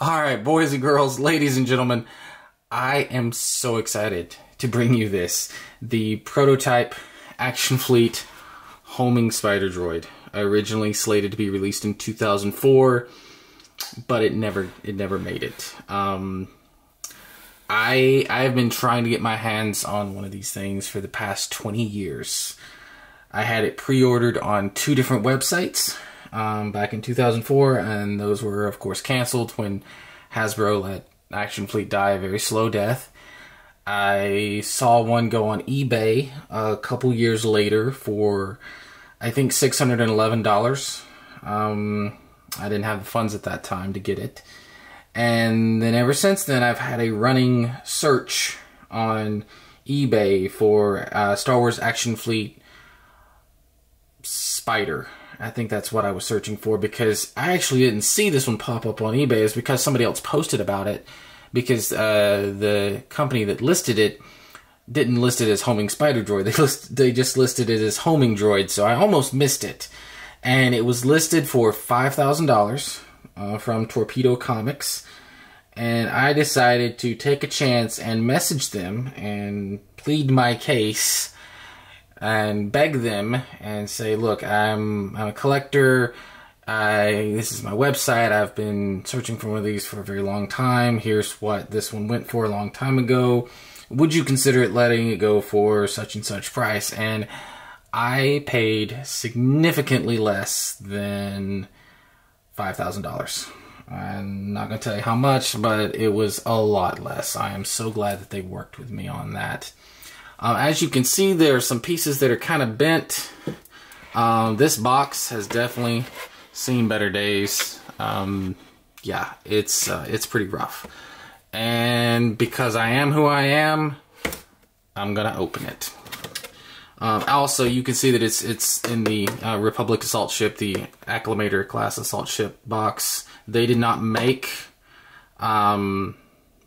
All right, boys and girls, ladies and gentlemen, I am so excited to bring you this. The prototype Action Fleet homing spider droid. Originally slated to be released in 2004, but it never it never made it. Um, I I've been trying to get my hands on one of these things for the past 20 years. I had it pre-ordered on two different websites um, back in 2004, and those were, of course, canceled when Hasbro let Action Fleet die a very slow death. I saw one go on eBay a couple years later for, I think, $611. Um, I didn't have the funds at that time to get it. And then ever since then, I've had a running search on eBay for uh, Star Wars Action Fleet Spider. I think that's what I was searching for because I actually didn't see this one pop up on eBay. It's because somebody else posted about it because uh, the company that listed it didn't list it as homing spider droid. They list they just listed it as homing droid, so I almost missed it. And it was listed for five thousand uh, dollars from Torpedo Comics, and I decided to take a chance and message them and plead my case and beg them and say, look, I'm, I'm a collector. I this is my website. I've been searching for one of these for a very long time. Here's what this one went for a long time ago. Would you consider it letting it go for such and such price? And I paid significantly less than five thousand dollars. I'm not going to tell you how much, but it was a lot less. I am so glad that they worked with me on that. Uh, as you can see, there are some pieces that are kind of bent. Um, this box has definitely seen better days. Um, yeah, it's uh, it's pretty rough. And because I am who I am, I'm gonna open it. Um, also, you can see that it's it's in the uh, Republic assault ship, the Acclamator class assault ship box. They did not make um,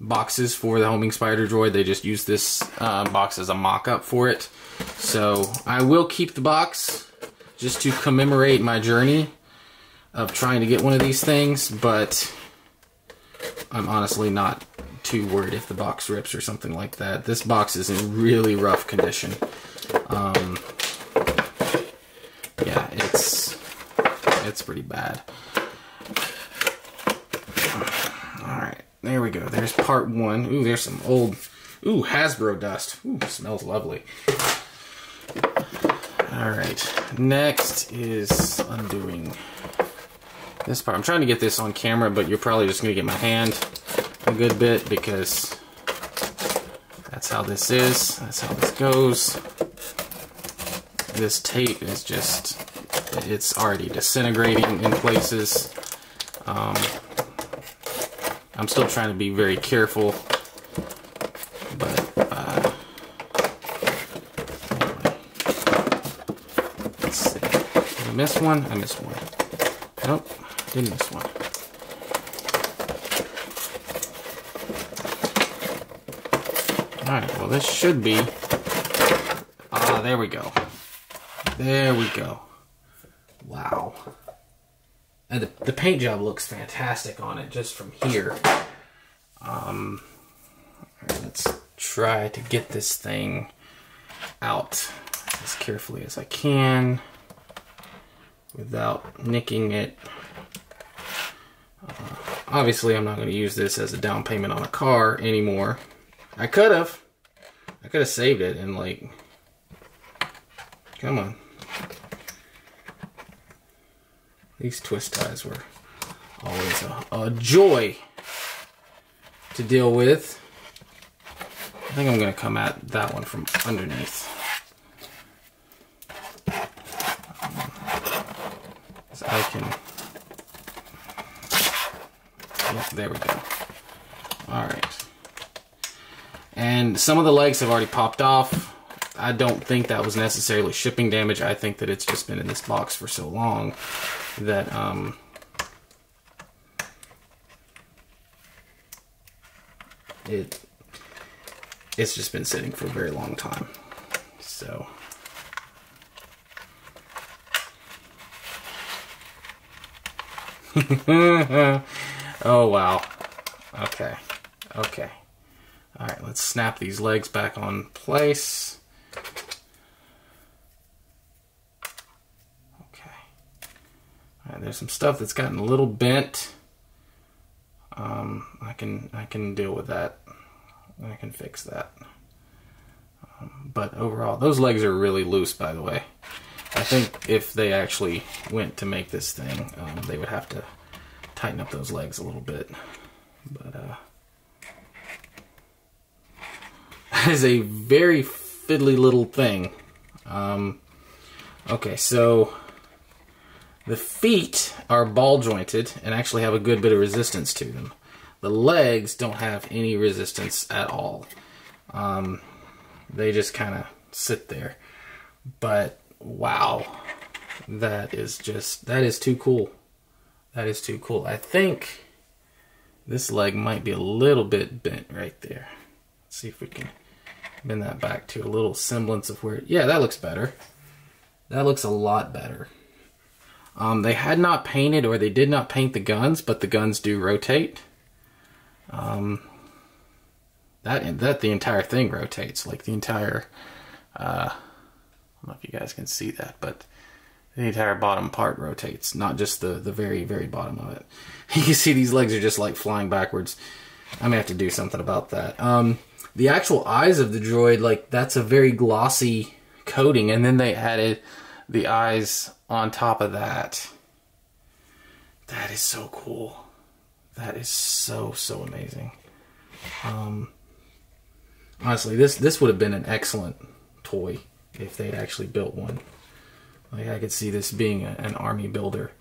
boxes for the homing spider droid. They just used this uh, box as a mock-up for it. So I will keep the box just to commemorate my journey of trying to get one of these things, but I'm honestly not too worried if the box rips or something like that. This box is in really rough condition. Um, yeah, it's it's pretty bad. There we go. There's part one. Ooh, there's some old, ooh, Hasbro dust. Ooh, smells lovely. All right. Next is undoing this part. I'm trying to get this on camera, but you're probably just going to get my hand a good bit because that's how this is. That's how this goes. This tape is just, it's already disintegrating in places. Um, I'm still trying to be very careful. But, uh, anyway. Let's see. Did I miss one? I missed one. Nope, didn't miss one. Alright, well this should be... Ah, uh, there we go. There we go. And the, the paint job looks fantastic on it just from here. Um, let's try to get this thing out as carefully as I can without nicking it. Uh, obviously, I'm not going to use this as a down payment on a car anymore. I could have. I could have saved it and like, come on. These twist ties were always a, a joy to deal with. I think I'm going to come at that one from underneath. So I can... Yep, there we go. Alright. And some of the legs have already popped off. I don't think that was necessarily shipping damage. I think that it's just been in this box for so long that um, it it's just been sitting for a very long time. So oh wow. Okay. Okay. All right, let's snap these legs back on place. Okay. All right, there's some stuff that's gotten a little bent. Um, I can I can deal with that. I can fix that. Um, but overall, those legs are really loose, by the way. I think if they actually went to make this thing, um, they would have to tighten up those legs a little bit. But uh, that is a very fiddly little thing. Um, okay, so the feet are ball jointed and actually have a good bit of resistance to them. The legs don't have any resistance at all. Um, they just kind of sit there. But wow, that is just, that is too cool. That is too cool. I think this leg might be a little bit bent right there. Let's see if we can bend that back to a little semblance of where, yeah, that looks better. That looks a lot better. Um, they had not painted or they did not paint the guns, but the guns do rotate. Um, that that the entire thing rotates, like the entire. Uh, I don't know if you guys can see that, but the entire bottom part rotates, not just the the very very bottom of it. You can see these legs are just like flying backwards. I may have to do something about that. Um, the actual eyes of the droid, like that's a very glossy coating, and then they added the eyes on top of that. That is so cool. That is so so amazing. Um, honestly, this this would have been an excellent toy if they actually built one. Like I could see this being a, an army builder.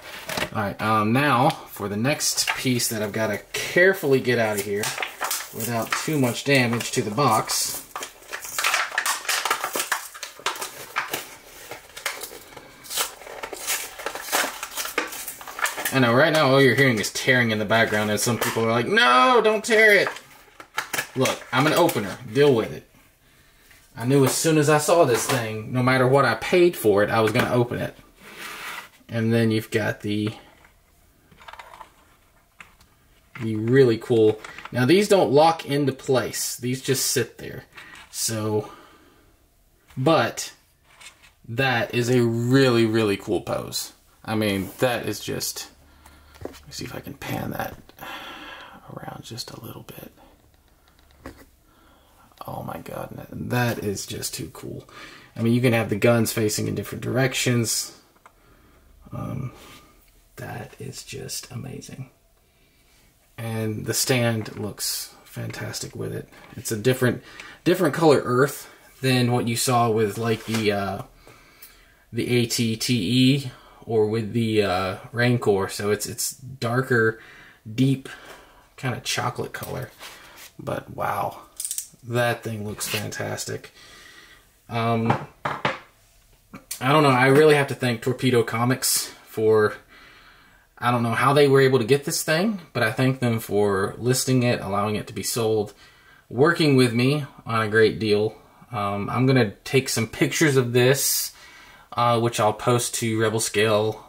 All right, um, now for the next piece that I've got to carefully get out of here without too much damage to the box. I know right now all you're hearing is tearing in the background and some people are like, no, don't tear it. Look, I'm an opener. Deal with it. I knew as soon as I saw this thing, no matter what I paid for it, I was going to open it. And then you've got the the really cool. Now these don't lock into place. These just sit there. So but that is a really really cool pose. I mean, that is just let me see if I can pan that around just a little bit. Oh my god, that is just too cool. I mean, you can have the guns facing in different directions. Um, that is just amazing. And the stand looks fantastic with it. It's a different, different color earth than what you saw with like the uh, the ATTE or with the uh, Rancor. So it's it's darker, deep, kind of chocolate color. But wow, that thing looks fantastic. Um, I don't know. I really have to thank Torpedo Comics for. I don't know how they were able to get this thing, but I thank them for listing it, allowing it to be sold, working with me on a great deal. Um, I'm gonna take some pictures of this, uh, which I'll post to Rebel Scale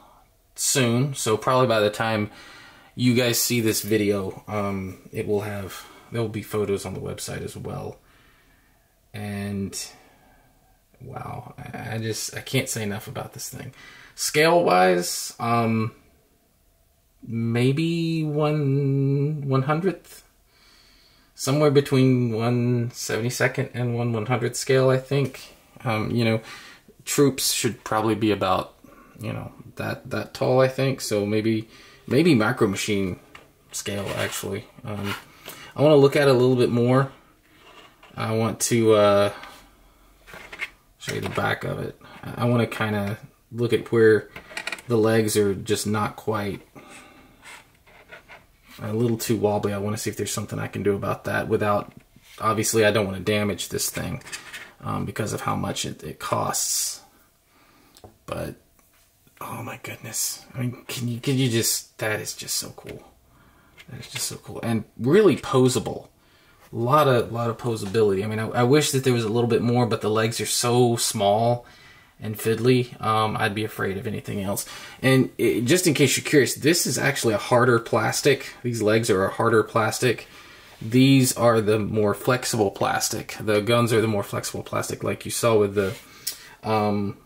soon. So probably by the time you guys see this video, um, it will have there will be photos on the website as well. And wow, I just I can't say enough about this thing. Scale wise, um, maybe one one hundredth, somewhere between one seventy second and one one hundredth scale. I think. Um, you know, troops should probably be about you know that that tall. I think so. Maybe maybe micro machine scale actually. Um, I want to look at it a little bit more. I want to uh, show you the back of it. I want to kind of look at where the legs are just not quite a little too wobbly. I want to see if there's something I can do about that without, obviously I don't want to damage this thing um, because of how much it, it costs. But, oh my goodness. I mean, can you, can you just, that is just so cool. That is just so cool. And really posable. A lot of, lot of posability. I mean, I, I wish that there was a little bit more, but the legs are so small and fiddly, um, I'd be afraid of anything else. And it, just in case you're curious, this is actually a harder plastic. These legs are a harder plastic. These are the more flexible plastic. The guns are the more flexible plastic, like you saw with the um,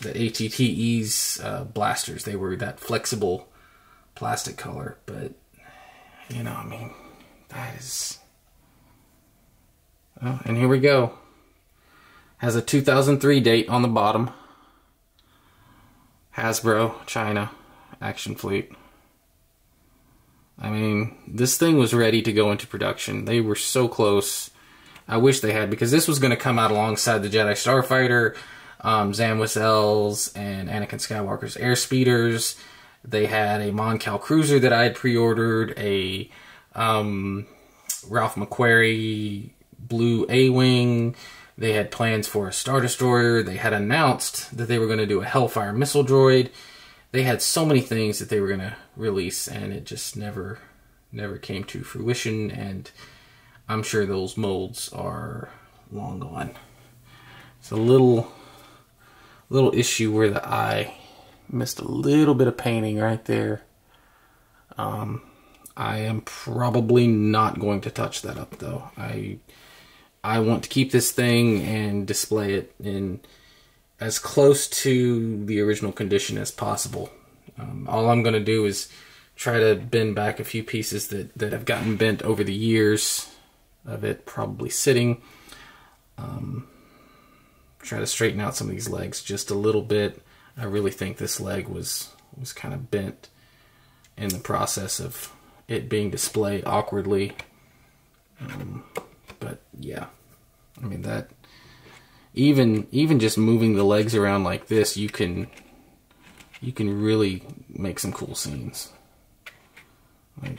the ATTE's uh, blasters. They were that flexible plastic color, but you know, I mean, that is. Oh, and here we go. Has a 2003 date on the bottom. Hasbro, China, Action Fleet. I mean, this thing was ready to go into production. They were so close. I wish they had, because this was going to come out alongside the Jedi Starfighter, um, Zam Wesell's, and Anakin Skywalker's airspeeders. They had a Mon Cal cruiser that I had pre-ordered, a um, Ralph McQuarrie blue A-wing. They had plans for a Star Destroyer. They had announced that they were going to do a Hailfire missile droid. They had so many things that they were going to release, and it just never, never came to fruition. And I'm sure those molds are long gone. It's a little, little issue where the eye missed a little bit of painting right there. Um, I am probably not going to touch that up though. I I want to keep this thing and display it in as close to the original condition as possible. Um, all I'm going to do is try to bend back a few pieces that, that have gotten bent over the years of it probably sitting. Um, try to straighten out some of these legs just a little bit. I really think this leg was was kind of bent in the process of it being displayed awkwardly. Um, but yeah, I mean that even even just moving the legs around like this, you can you can really make some cool scenes. Like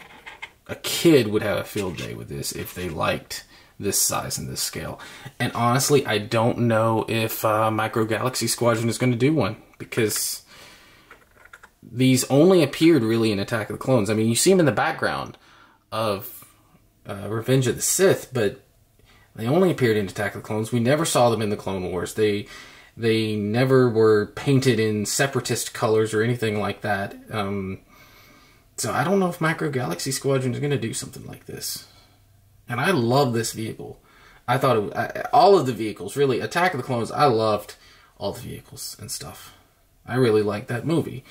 a kid would have a field day with this if they liked this size and this scale. And honestly, I don't know if uh, Micro Galaxy Squadron is going to do one because these only appeared really in Attack of the Clones. I mean, you see them in the background of uh, Revenge of the Sith, but they only appeared in Attack of the Clones. We never saw them in the Clone Wars. They they never were painted in separatist colors or anything like that. Um, so I don't know if Micro Galaxy Squadron is going to do something like this. And I love this vehicle. I thought it I, all of the vehicles, really, Attack of the Clones, I loved all the vehicles and stuff. I really liked that movie.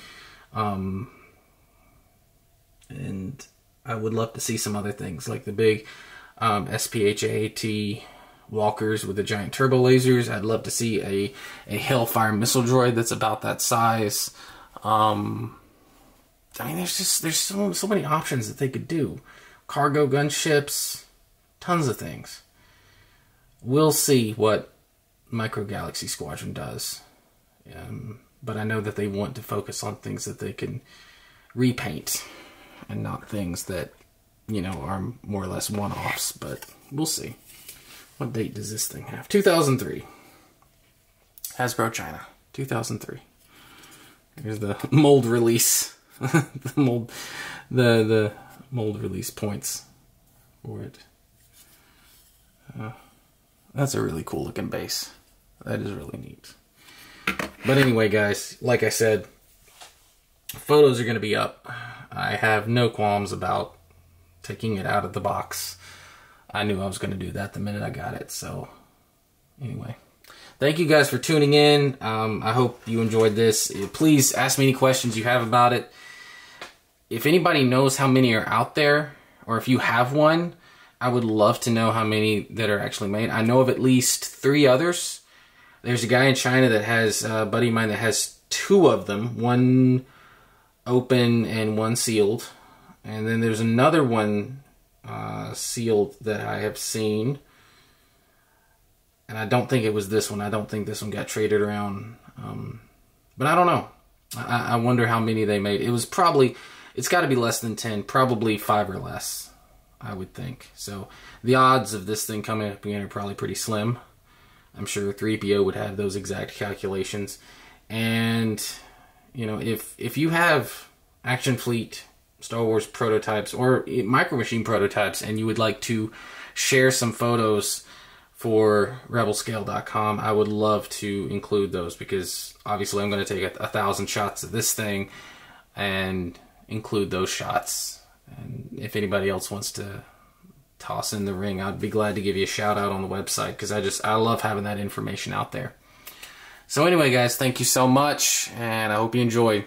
Um, and I would love to see some other things, like the big um, SPHAT walkers with the giant turbo lasers. I'd love to see a, a Hailfire missile droid that's about that size. Um, I mean, there's just there's so so many options that they could do. Cargo gunships, tons of things. We'll see what Micro Galaxy Squadron does. Um, but I know that they want to focus on things that they can repaint and not things that, you know, are more or less one offs. But we'll see. What date does this thing have? 2003. Hasbro China. 2003. Here's the mold release. the mold, the the mold release points for it. Uh, that's a really cool looking base. That is really neat. But anyway, guys, like I said, photos are going to be up. I have no qualms about taking it out of the box. I knew I was going to do that the minute I got it. So, anyway, thank you guys for tuning in. Um, I hope you enjoyed this. Please ask me any questions you have about it. If anybody knows how many are out there, or if you have one, I would love to know how many that are actually made. I know of at least three others. There's a guy in China that has a buddy of mine that has two of them, one open and one sealed. And then there's another one uh, sealed that I have seen. And I don't think it was this one. I don't think this one got traded around. Um, but I don't know. I, I wonder how many they made. It was probably, it's got to be less than 10, probably five or less. I would think. So the odds of this thing coming up again are probably pretty slim. I'm sure 3PO would have those exact calculations. And you know, if if you have Action Fleet Star Wars prototypes or Micro Machine prototypes and you would like to share some photos for rebelscale.com, I would love to include those because obviously I'm going to take a, a thousand shots of this thing and include those shots. And if anybody else wants to toss in the ring, I'd be glad to give you a shout out on the website because I just I love having that information out there. So anyway, guys, thank you so much, and I hope you enjoy.